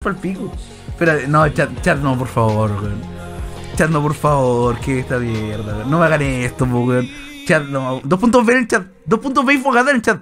Fue el pico. No, chat, chat no, por favor, weón. Chat no, por favor, que esta mierda, weón. No me hagan esto, weón. Chat no. Dos puntos B en el chat. Dos puntos B y fogata en el chat.